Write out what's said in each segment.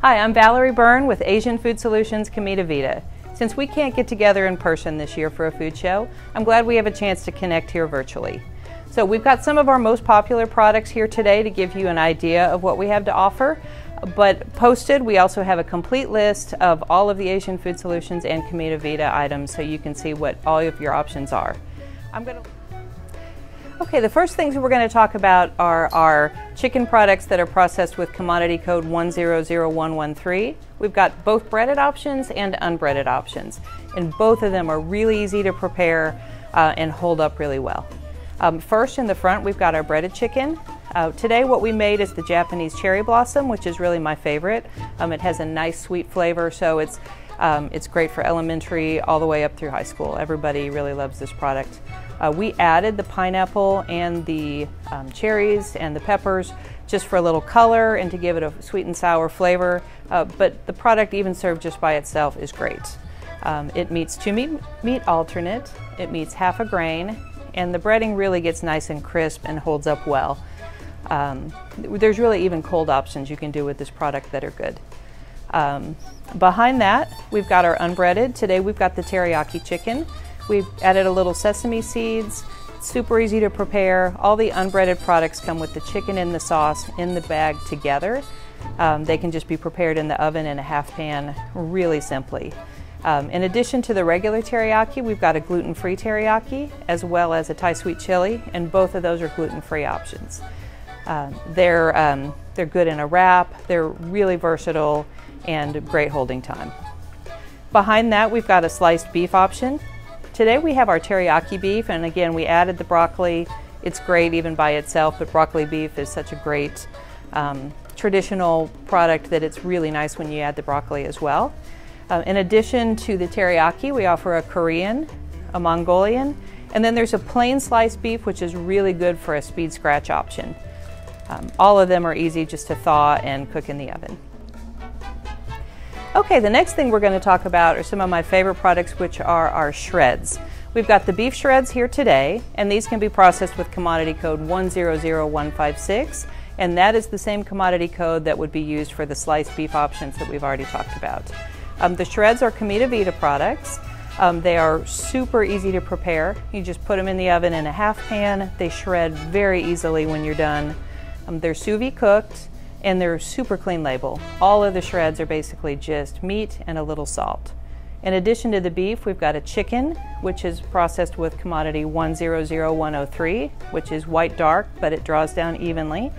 Hi, I'm Valerie Byrne with Asian Food Solutions Comida Vida. Since we can't get together in person this year for a food show, I'm glad we have a chance to connect here virtually. So we've got some of our most popular products here today to give you an idea of what we have to offer. But posted, we also have a complete list of all of the Asian Food Solutions and Comida Vida items so you can see what all of your options are. I'm going to Okay, the first things we're going to talk about are our chicken products that are processed with commodity code 100113. We've got both breaded options and unbreaded options, and both of them are really easy to prepare uh, and hold up really well. Um, first, in the front, we've got our breaded chicken. Uh, today, what we made is the Japanese cherry blossom, which is really my favorite. Um, it has a nice sweet flavor, so it's um, it's great for elementary all the way up through high school. Everybody really loves this product. Uh, we added the pineapple and the um, cherries and the peppers just for a little color and to give it a sweet and sour flavor, uh, but the product even served just by itself is great. Um, it meets two meat, meat alternate, it meets half a grain, and the breading really gets nice and crisp and holds up well. Um, there's really even cold options you can do with this product that are good. Um, behind that, we've got our unbreaded. Today we've got the teriyaki chicken. We've added a little sesame seeds, super easy to prepare. All the unbreaded products come with the chicken and the sauce in the bag together. Um, they can just be prepared in the oven in a half pan really simply. Um, in addition to the regular teriyaki, we've got a gluten-free teriyaki as well as a Thai sweet chili, and both of those are gluten-free options. Um, they're, um, they're good in a wrap, they're really versatile, and great holding time. Behind that, we've got a sliced beef option. Today we have our teriyaki beef, and again, we added the broccoli. It's great even by itself, but broccoli beef is such a great um, traditional product that it's really nice when you add the broccoli as well. Uh, in addition to the teriyaki, we offer a Korean, a Mongolian, and then there's a plain sliced beef, which is really good for a speed scratch option. Um, all of them are easy just to thaw and cook in the oven. Okay, the next thing we're going to talk about are some of my favorite products, which are our shreds. We've got the beef shreds here today, and these can be processed with commodity code 100156, and that is the same commodity code that would be used for the sliced beef options that we've already talked about. Um, the shreds are Comida Vida products. Um, they are super easy to prepare. You just put them in the oven in a half pan. They shred very easily when you're done. Um, they're sous vide cooked and they're super clean label. All of the shreds are basically just meat and a little salt. In addition to the beef, we've got a chicken, which is processed with commodity 100103, which is white dark, but it draws down evenly.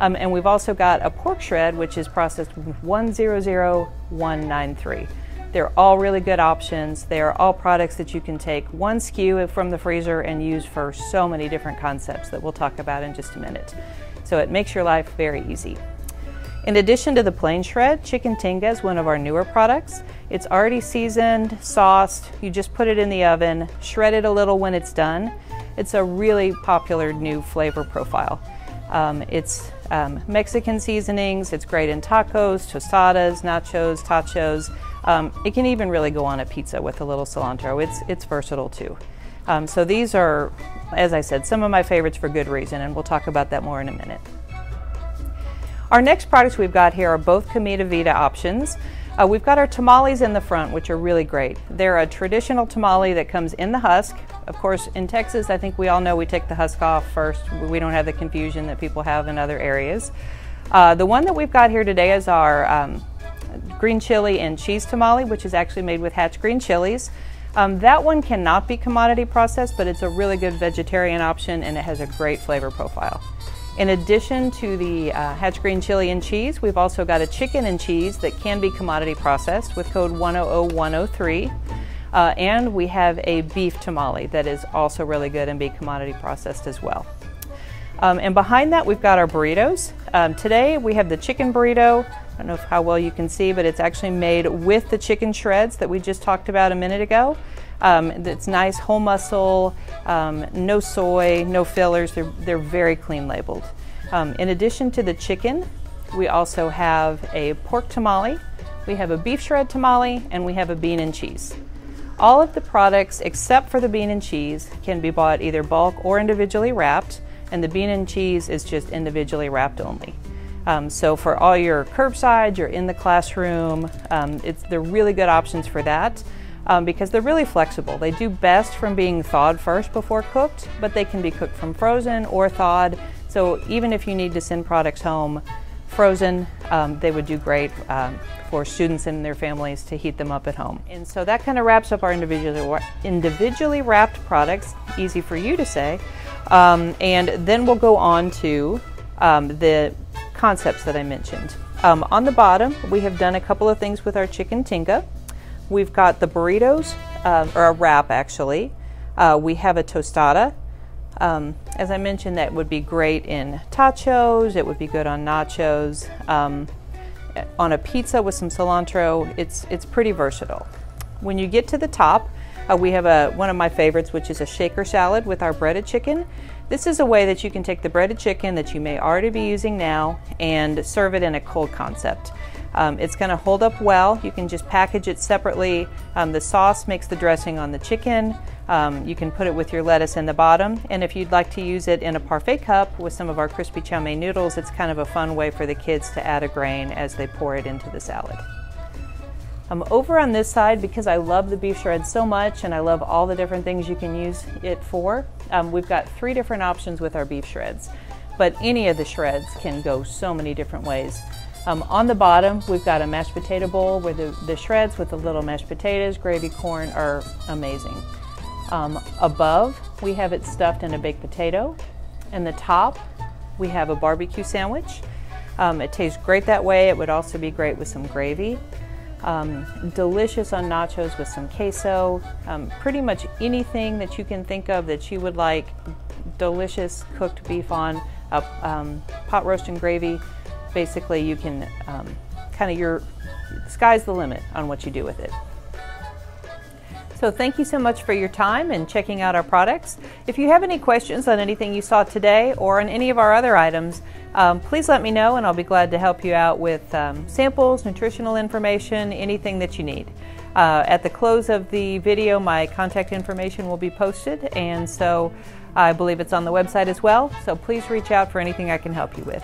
Um, and we've also got a pork shred, which is processed with 100193. They're all really good options. They are all products that you can take one SKU from the freezer and use for so many different concepts that we'll talk about in just a minute. So it makes your life very easy. In addition to the plain shred, chicken tinga is one of our newer products. It's already seasoned, sauced, you just put it in the oven, shred it a little when it's done. It's a really popular new flavor profile. Um, it's um, Mexican seasonings, it's great in tacos, tostadas, nachos, tachos. Um, it can even really go on a pizza with a little cilantro. It's, it's versatile too. Um, so these are, as I said, some of my favorites for good reason, and we'll talk about that more in a minute. Our next products we've got here are both Comida Vida options. Uh, we've got our tamales in the front, which are really great. They're a traditional tamale that comes in the husk. Of course, in Texas, I think we all know we take the husk off first. We don't have the confusion that people have in other areas. Uh, the one that we've got here today is our um, green chili and cheese tamale, which is actually made with Hatch green chilies. Um, that one cannot be commodity processed, but it's a really good vegetarian option and it has a great flavor profile. In addition to the uh, Hatch Green Chili and Cheese, we've also got a chicken and cheese that can be commodity processed with code 100103. Uh, and we have a beef tamale that is also really good and be commodity processed as well. Um, and behind that, we've got our burritos. Um, today, we have the chicken burrito. I don't know how well you can see, but it's actually made with the chicken shreds that we just talked about a minute ago. Um, it's nice whole muscle, um, no soy, no fillers. They're, they're very clean labeled. Um, in addition to the chicken, we also have a pork tamale, we have a beef shred tamale, and we have a bean and cheese. All of the products except for the bean and cheese can be bought either bulk or individually wrapped, and the bean and cheese is just individually wrapped only. Um, so for all your curbside, you're in the classroom, um, it's, they're really good options for that um, because they're really flexible. They do best from being thawed first before cooked, but they can be cooked from frozen or thawed. So even if you need to send products home frozen, um, they would do great um, for students and their families to heat them up at home. And so that kind of wraps up our individually, individually wrapped products, easy for you to say. Um, and then we'll go on to um, the concepts that I mentioned. Um, on the bottom, we have done a couple of things with our chicken tinga. We've got the burritos, uh, or a wrap actually. Uh, we have a tostada. Um, as I mentioned, that would be great in tacos. It would be good on nachos. Um, on a pizza with some cilantro, it's, it's pretty versatile. When you get to the top, uh, we have a, one of my favorites, which is a shaker salad with our breaded chicken. This is a way that you can take the breaded chicken that you may already be using now and serve it in a cold concept. Um, it's going to hold up well. You can just package it separately. Um, the sauce makes the dressing on the chicken. Um, you can put it with your lettuce in the bottom. And if you'd like to use it in a parfait cup with some of our crispy chow mein noodles, it's kind of a fun way for the kids to add a grain as they pour it into the salad. Um, over on this side, because I love the beef shred so much and I love all the different things you can use it for, um, we've got three different options with our beef shreds. But any of the shreds can go so many different ways. Um, on the bottom, we've got a mashed potato bowl where the, the shreds with the little mashed potatoes, gravy corn are amazing. Um, above, we have it stuffed in a baked potato. And the top, we have a barbecue sandwich. Um, it tastes great that way. It would also be great with some gravy. Um, delicious on nachos with some queso. Um, pretty much anything that you can think of that you would like delicious cooked beef on, uh, um, pot roast and gravy. Basically, you can um, kind of your sky's the limit on what you do with it. So thank you so much for your time and checking out our products. If you have any questions on anything you saw today or on any of our other items, um, please let me know and I'll be glad to help you out with um, samples, nutritional information, anything that you need. Uh, at the close of the video, my contact information will be posted and so I believe it's on the website as well. So please reach out for anything I can help you with.